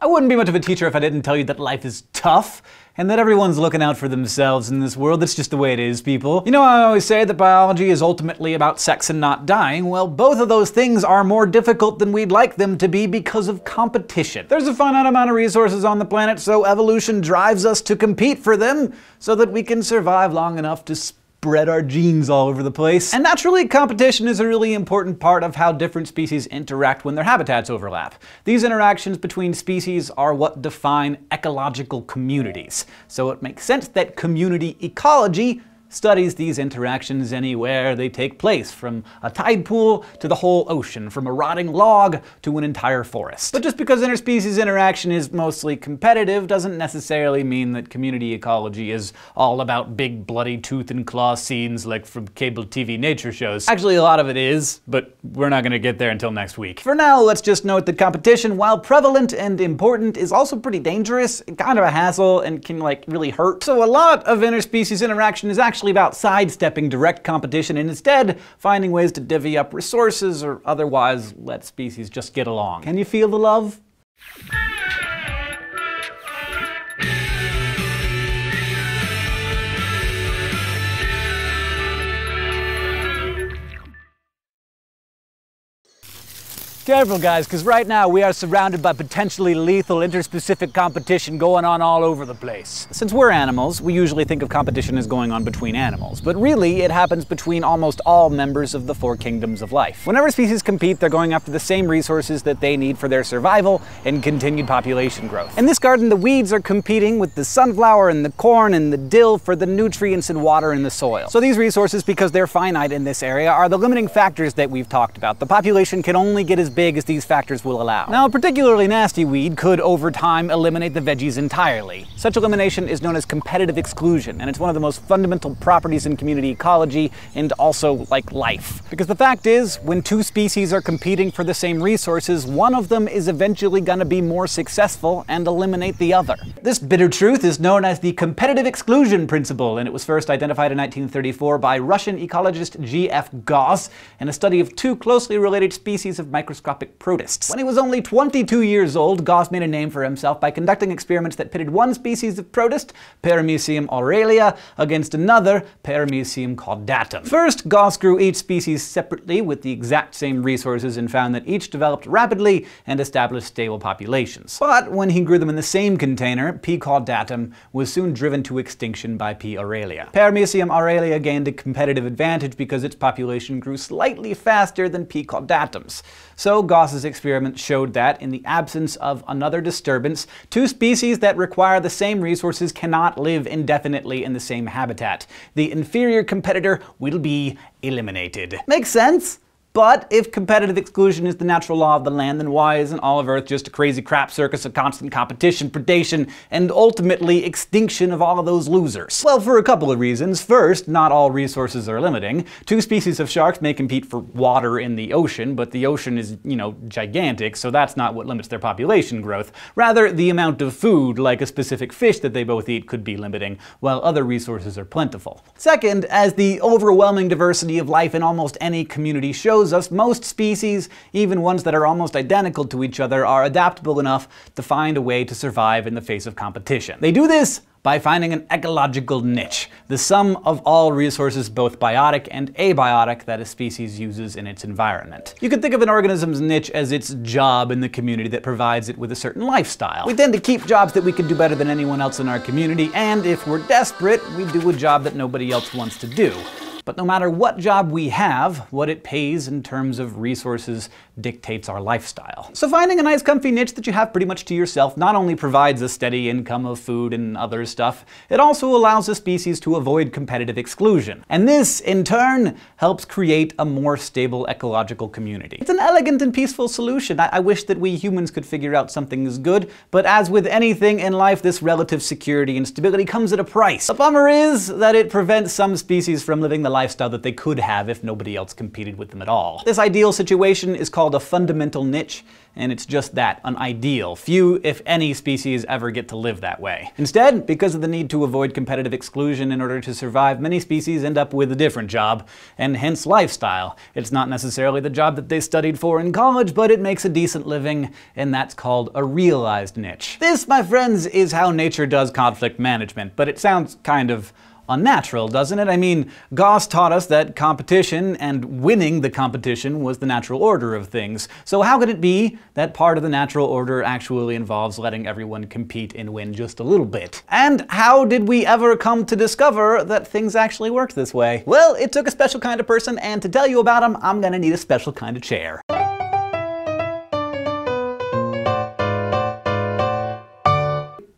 I wouldn't be much of a teacher if I didn't tell you that life is tough and that everyone's looking out for themselves in this world. That's just the way it is, people. You know, I always say that biology is ultimately about sex and not dying. Well, both of those things are more difficult than we'd like them to be because of competition. There's a finite amount of resources on the planet, so evolution drives us to compete for them so that we can survive long enough to spread our genes all over the place. And naturally, competition is a really important part of how different species interact when their habitats overlap. These interactions between species are what define ecological communities. So it makes sense that community ecology studies these interactions anywhere they take place, from a tide pool to the whole ocean, from a rotting log to an entire forest. But just because interspecies interaction is mostly competitive doesn't necessarily mean that community ecology is all about big bloody tooth and claw scenes like from cable TV nature shows. Actually, a lot of it is, but we're not gonna get there until next week. For now, let's just note that competition, while prevalent and important, is also pretty dangerous, kind of a hassle, and can like really hurt. So a lot of interspecies interaction is actually actually about sidestepping direct competition and instead finding ways to divvy up resources or otherwise let species just get along. Can you feel the love? Careful guys, because right now we are surrounded by potentially lethal interspecific competition going on all over the place. Since we're animals, we usually think of competition as going on between animals, but really it happens between almost all members of the four kingdoms of life. Whenever species compete, they're going after the same resources that they need for their survival and continued population growth. In this garden, the weeds are competing with the sunflower and the corn and the dill for the nutrients and water in the soil. So these resources, because they're finite in this area, are the limiting factors that we've talked about. The population can only get as big as these factors will allow. Now, a particularly nasty weed could, over time, eliminate the veggies entirely. Such elimination is known as competitive exclusion, and it's one of the most fundamental properties in community ecology and also, like, life. Because the fact is, when two species are competing for the same resources, one of them is eventually gonna be more successful and eliminate the other. This bitter truth is known as the competitive exclusion principle, and it was first identified in 1934 by Russian ecologist G.F. Gause in a study of two closely related species of microscopic microscopic protists. When he was only 22 years old, Gause made a name for himself by conducting experiments that pitted one species of protist, Paramecium aurelia, against another, Paramecium caudatum. First, Gause grew each species separately with the exact same resources and found that each developed rapidly and established stable populations. But when he grew them in the same container, P. caudatum was soon driven to extinction by P. aurelia. Paramecium aurelia gained a competitive advantage because its population grew slightly faster than P. caudatum's. So Gause's experiment showed that, in the absence of another disturbance, two species that require the same resources cannot live indefinitely in the same habitat. The inferior competitor will be eliminated. Makes sense? But if competitive exclusion is the natural law of the land, then why isn't all of Earth just a crazy crap circus of constant competition, predation, and ultimately extinction of all of those losers? Well, for a couple of reasons. First, not all resources are limiting. Two species of sharks may compete for water in the ocean, but the ocean is, you know, gigantic, so that's not what limits their population growth. Rather, the amount of food, like a specific fish that they both eat, could be limiting, while other resources are plentiful. Second, as the overwhelming diversity of life in almost any community shows shows us most species, even ones that are almost identical to each other, are adaptable enough to find a way to survive in the face of competition. They do this by finding an ecological niche, the sum of all resources both biotic and abiotic that a species uses in its environment. You can think of an organism's niche as its job in the community that provides it with a certain lifestyle. We tend to keep jobs that we can do better than anyone else in our community, and if we're desperate, we do a job that nobody else wants to do. But no matter what job we have, what it pays in terms of resources dictates our lifestyle. So finding a nice comfy niche that you have pretty much to yourself not only provides a steady income of food and other stuff, it also allows a species to avoid competitive exclusion. And this, in turn, helps create a more stable ecological community. It's an elegant and peaceful solution. I, I wish that we humans could figure out something as good, but as with anything in life, this relative security and stability comes at a price. The bummer is that it prevents some species from living the lifestyle that they could have if nobody else competed with them at all. This ideal situation is called a fundamental niche, and it's just that, an ideal. Few, if any, species ever get to live that way. Instead, because of the need to avoid competitive exclusion in order to survive, many species end up with a different job, and hence lifestyle. It's not necessarily the job that they studied for in college, but it makes a decent living, and that's called a realized niche. This, my friends, is how nature does conflict management, but it sounds kind of unnatural, doesn't it? I mean, Gause taught us that competition and winning the competition was the natural order of things. So how could it be that part of the natural order actually involves letting everyone compete and win just a little bit? And how did we ever come to discover that things actually worked this way? Well, it took a special kind of person, and to tell you about him, I'm gonna need a special kind of chair.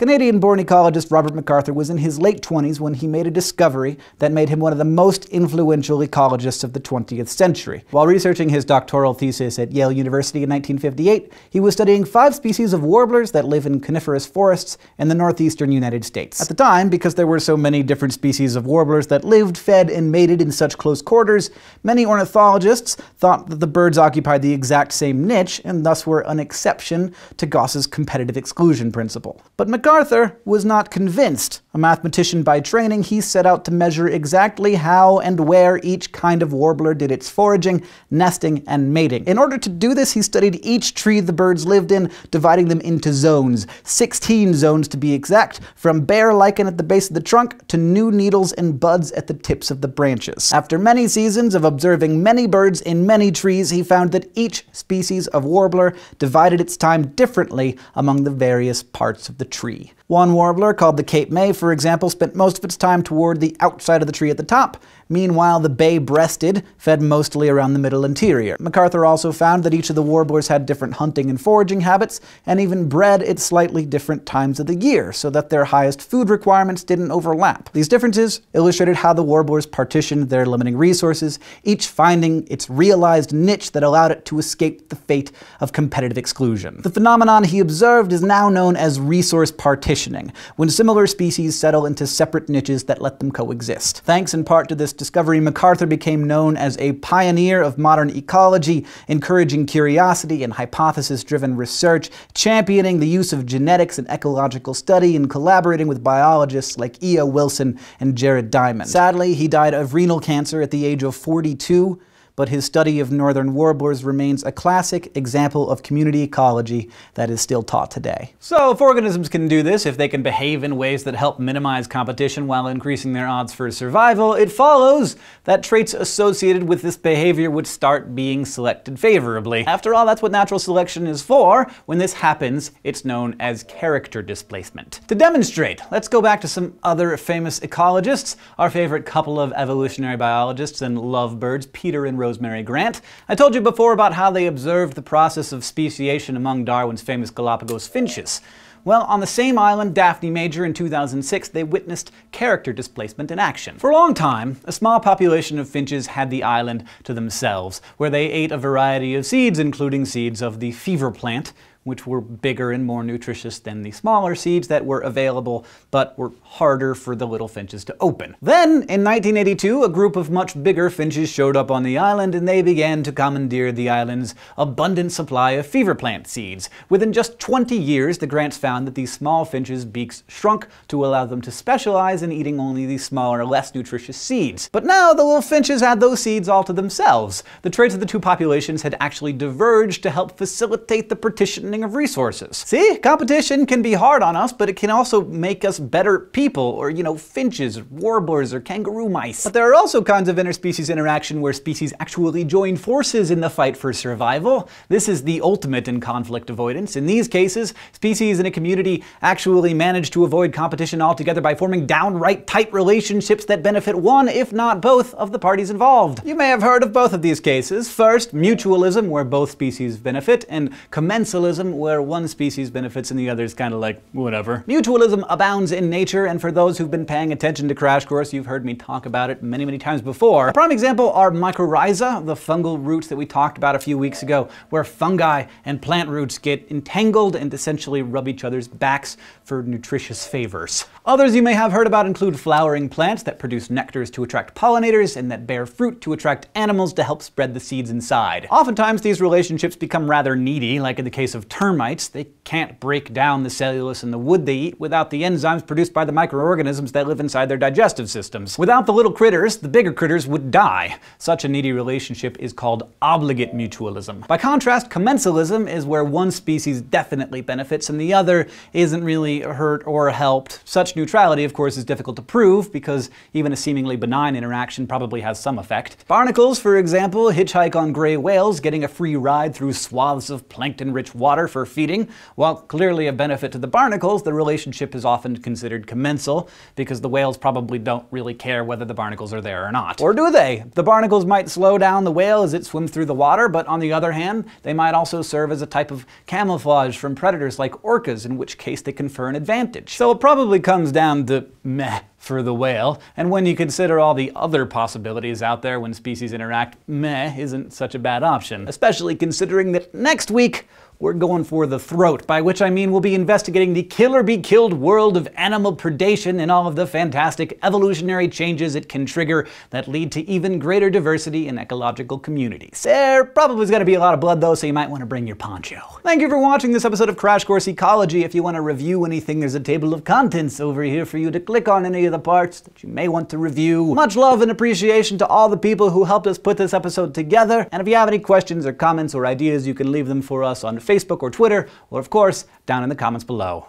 Canadian-born ecologist Robert MacArthur was in his late 20s when he made a discovery that made him one of the most influential ecologists of the 20th century. While researching his doctoral thesis at Yale University in 1958, he was studying five species of warblers that live in coniferous forests in the northeastern United States. At the time, because there were so many different species of warblers that lived, fed, and mated in such close quarters, many ornithologists thought that the birds occupied the exact same niche and thus were an exception to Gause's competitive exclusion principle. But MacArthur MacArthur was not convinced. A mathematician by training, he set out to measure exactly how and where each kind of warbler did its foraging, nesting, and mating. In order to do this, he studied each tree the birds lived in, dividing them into zones. 16 zones to be exact, from bare lichen at the base of the trunk to new needles and buds at the tips of the branches. After many seasons of observing many birds in many trees, he found that each species of warbler divided its time differently among the various parts of the tree. One warbler, called the Cape May, for example, spent most of its time toward the outside of the tree at the top, Meanwhile, the bay-breasted fed mostly around the middle interior. MacArthur also found that each of the warblers had different hunting and foraging habits, and even bred at slightly different times of the year, so that their highest food requirements didn't overlap. These differences illustrated how the warblers partitioned their limiting resources, each finding its realized niche that allowed it to escape the fate of competitive exclusion. The phenomenon he observed is now known as resource partitioning, when similar species settle into separate niches that let them coexist. Thanks in part to this discovery, MacArthur became known as a pioneer of modern ecology, encouraging curiosity and hypothesis-driven research, championing the use of genetics and ecological study, and collaborating with biologists like E.O. Wilson and Jared Diamond. Sadly, he died of renal cancer at the age of 42, but his study of northern warblers remains a classic example of community ecology that is still taught today. So if organisms can do this, if they can behave in ways that help minimize competition while increasing their odds for survival, it follows that traits associated with this behavior would start being selected favorably. After all, that's what natural selection is for. When this happens, it's known as character displacement. To demonstrate, let's go back to some other famous ecologists, our favorite couple of evolutionary biologists and lovebirds, Peter and Rosemary Grant. I told you before about how they observed the process of speciation among Darwin's famous Galapagos finches. Well, on the same island, Daphne Major, in 2006, they witnessed character displacement in action. For a long time, a small population of finches had the island to themselves, where they ate a variety of seeds, including seeds of the fever plant, which were bigger and more nutritious than the smaller seeds that were available, but were harder for the little finches to open. Then, in 1982, a group of much bigger finches showed up on the island and they began to commandeer the island's abundant supply of fever plant seeds. Within just 20 years, the Grants found that these small finches' beaks shrunk to allow them to specialize in eating only these smaller, less nutritious seeds. But now the little finches had those seeds all to themselves. The traits of the two populations had actually diverged to help facilitate the of resources. See, competition can be hard on us, but it can also make us better people, or, you know, finches, warblers, or kangaroo mice. But there are also kinds of interspecies interaction where species actually join forces in the fight for survival. This is the ultimate in conflict avoidance. In these cases, species in a community actually manage to avoid competition altogether by forming downright tight relationships that benefit one, if not both, of the parties involved. You may have heard of both of these cases. First, mutualism, where both species benefit, and commensalism mutualism, where one species benefits and the other's kind of like, whatever. Mutualism abounds in nature, and for those who've been paying attention to Crash Course, you've heard me talk about it many, many times before. A prime example are mycorrhiza, the fungal roots that we talked about a few weeks ago, where fungi and plant roots get entangled and essentially rub each other's backs for nutritious favors. Others you may have heard about include flowering plants that produce nectars to attract pollinators and that bear fruit to attract animals to help spread the seeds inside. Oftentimes these relationships become rather needy, like in the case of termites. They can't break down the cellulose in the wood they eat without the enzymes produced by the microorganisms that live inside their digestive systems. Without the little critters, the bigger critters would die. Such a needy relationship is called obligate mutualism. By contrast, commensalism is where one species definitely benefits and the other isn't really hurt or helped. Such neutrality, of course, is difficult to prove because even a seemingly benign interaction probably has some effect. Barnacles, for example, hitchhike on gray whales, getting a free ride through swaths of plankton-rich water for feeding. While clearly a benefit to the barnacles, the relationship is often considered commensal because the whales probably don't really care whether the barnacles are there or not. Or do they? The barnacles might slow down the whale as it swims through the water, but on the other hand, they might also serve as a type of camouflage from predators like orcas, in which case they confer an advantage. So it probably comes down to meh for the whale, and when you consider all the other possibilities out there when species interact, meh isn't such a bad option. Especially considering that next week, we're going for the throat, by which I mean we'll be investigating the kill or be killed world of animal predation and all of the fantastic evolutionary changes it can trigger that lead to even greater diversity in ecological communities. There probably is going to be a lot of blood though, so you might want to bring your poncho. Thank you for watching this episode of Crash Course Ecology. If you want to review anything, there's a table of contents over here for you to click on any of the parts that you may want to review. Much love and appreciation to all the people who helped us put this episode together, and if you have any questions or comments or ideas, you can leave them for us on Facebook or Twitter, or of course, down in the comments below.